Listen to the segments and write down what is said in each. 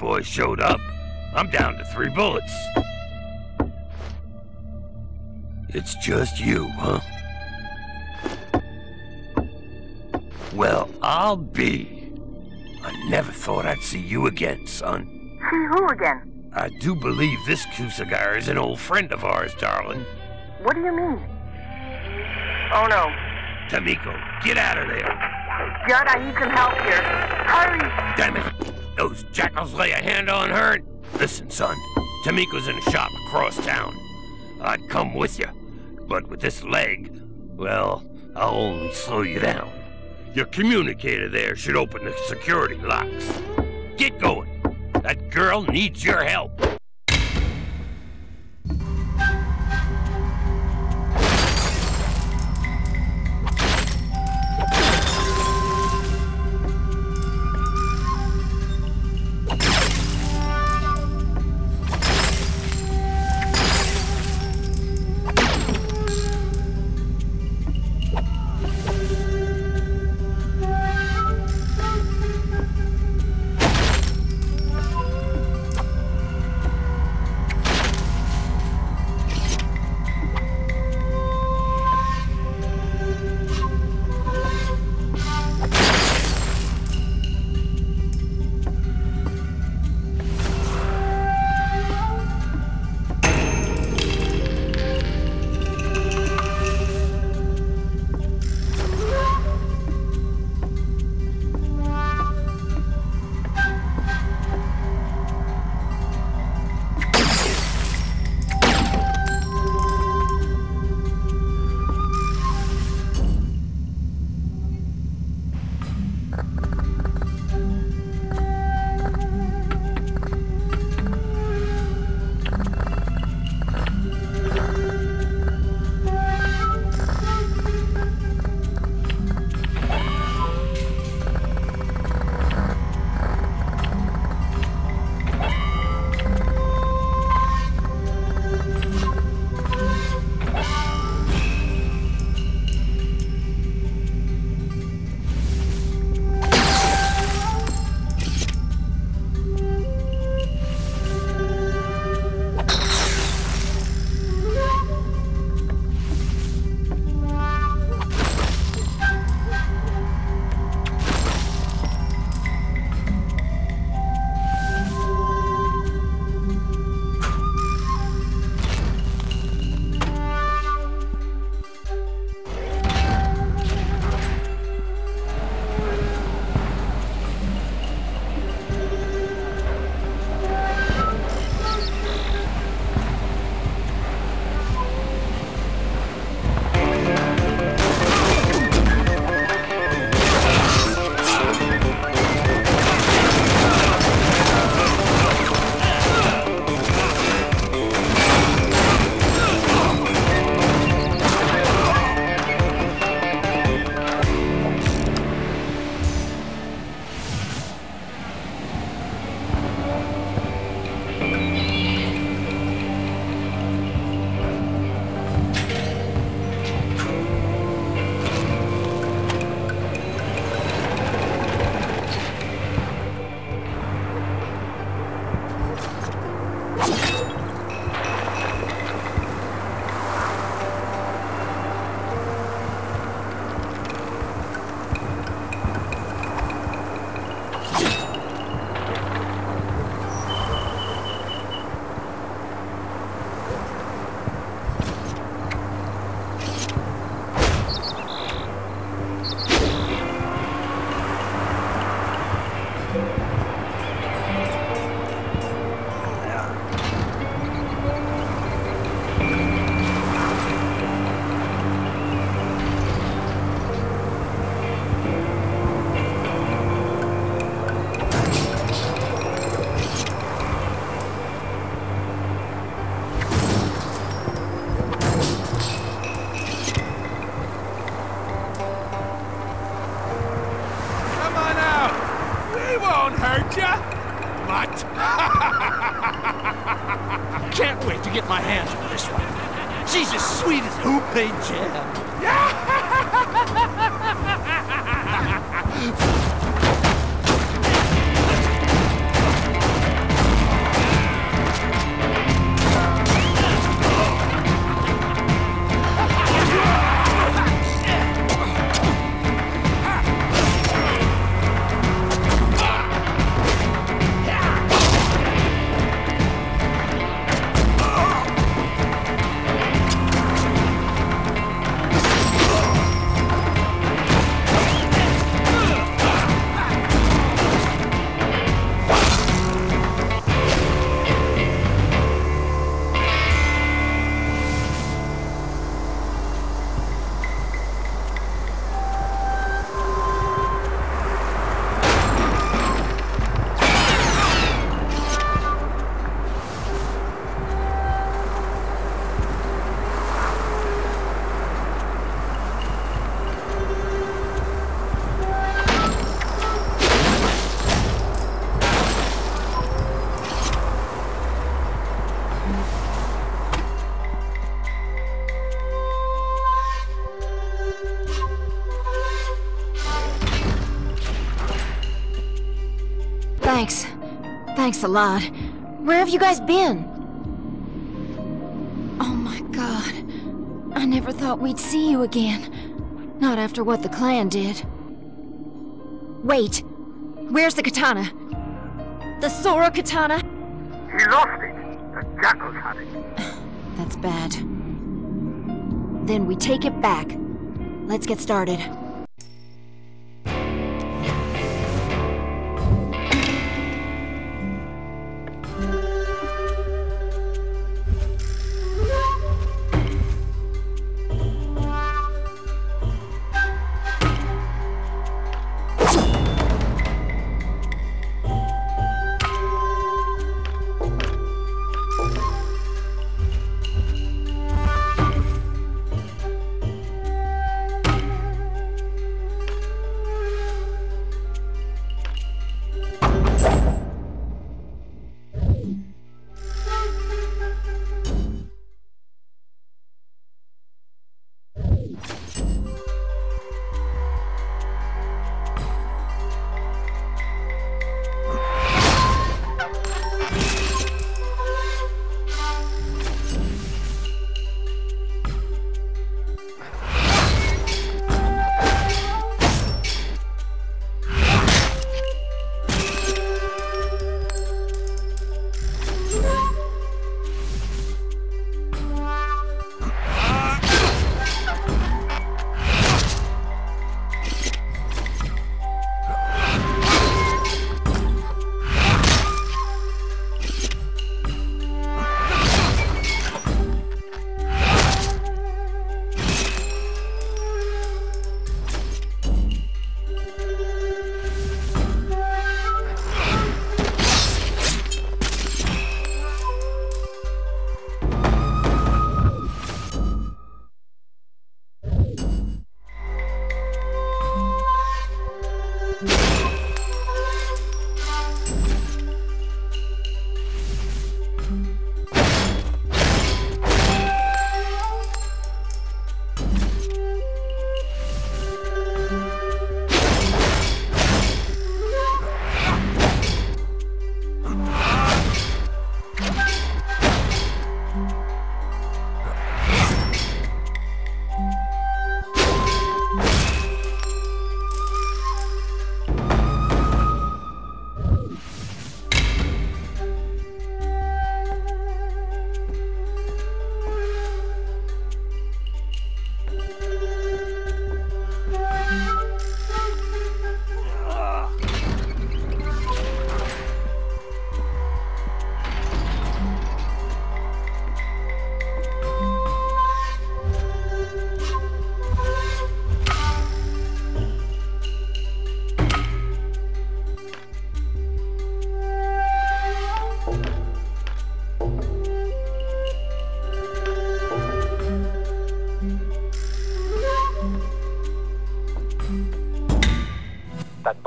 boys showed up. I'm down to three bullets. It's just you, huh? Well, I'll be. I never thought I'd see you again, son. See who again? I do believe this Kusagari is an old friend of ours, darling. What do you mean? Oh no. Tamiko, get out of there. Judd, I need some help here. Hurry! Damn it! Those jackals lay a hand on her. Listen, son. Tamiko's in a shop across town. I'd come with you, but with this leg, well, I'll only slow you down. Your communicator there should open the security locks. Get going. That girl needs your help. Can't wait to get my hands on this one. She's as sweet as homemade jam. Thanks. Thanks a lot. Where have you guys been? Oh my god. I never thought we'd see you again. Not after what the clan did. Wait. Where's the katana? The Sora katana? He lost it. The jackals had it. That's bad. Then we take it back. Let's get started.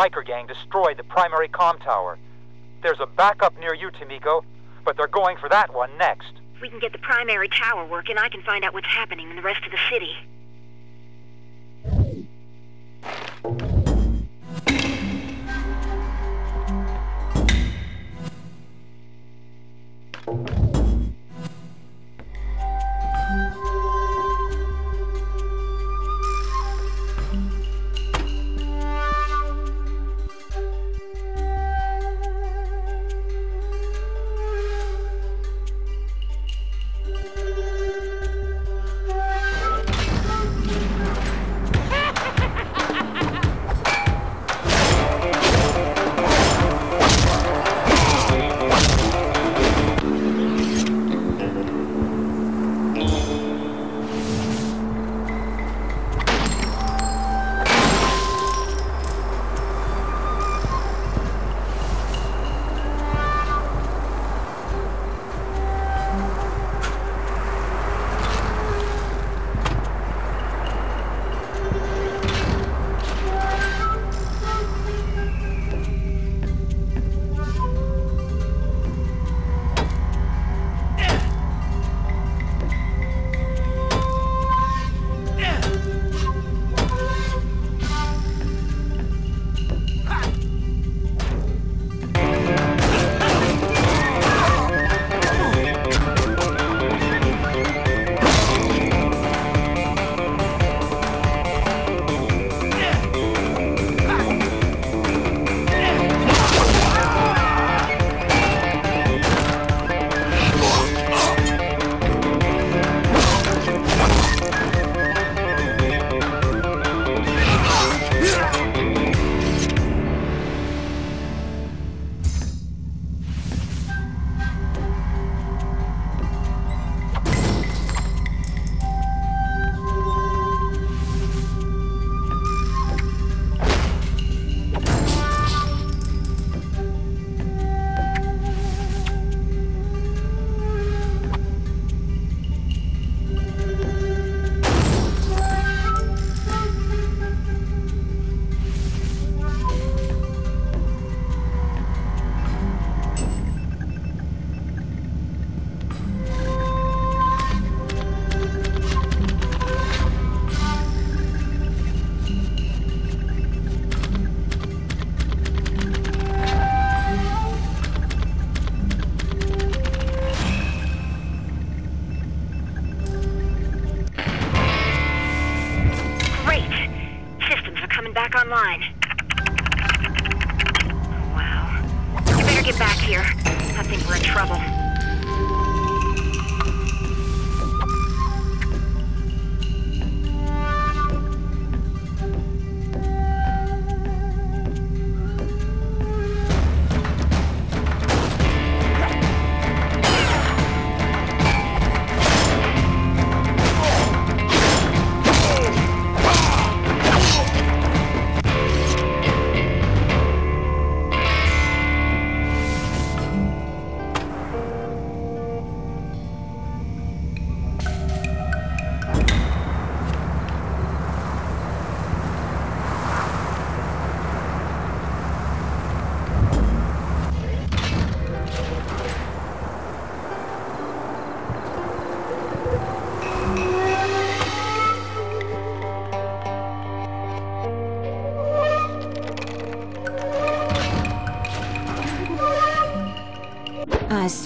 Biker gang destroyed the primary com tower. There's a backup near you, Tamiko, but they're going for that one next. We can get the primary tower working, I can find out what's happening in the rest of the city.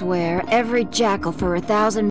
Swear, every jackal for a thousand